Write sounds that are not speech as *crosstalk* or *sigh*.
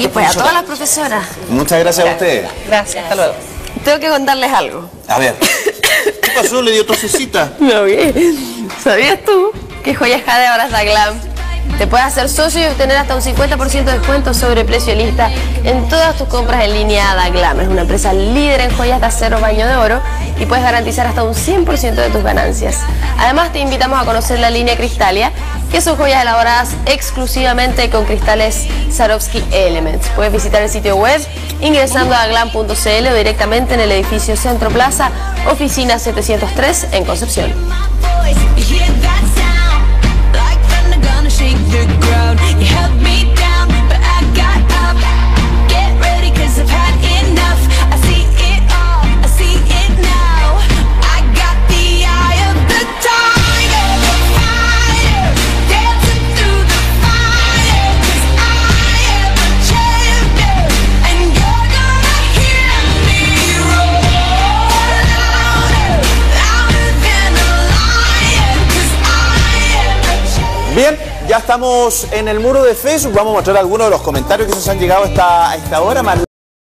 Sí, pues a todas las profesoras. Muchas gracias a ustedes. Gracias, hasta luego. Tengo que contarles algo. A ver. *laughs* ¿Qué pasó? ¿Le dio tosecita? Me ahogué. *laughs* ¿Sabías tú que Joyas Jade ahora está glam? Te puedes hacer socio y obtener hasta un 50% de descuento sobre precio lista en todas tus compras en línea da Glam. Es una empresa líder en joyas de acero baño de oro y puedes garantizar hasta un 100% de tus ganancias. Además, te invitamos a conocer la línea Cristalia, que son joyas elaboradas exclusivamente con cristales Swarovski Elements. Puedes visitar el sitio web ingresando a glam.cl o directamente en el edificio Centro Plaza, oficina 703 en Concepción. Bien, ya estamos en el muro de Facebook. Vamos a mostrar algunos de los comentarios que nos han llegado hasta, esta hora.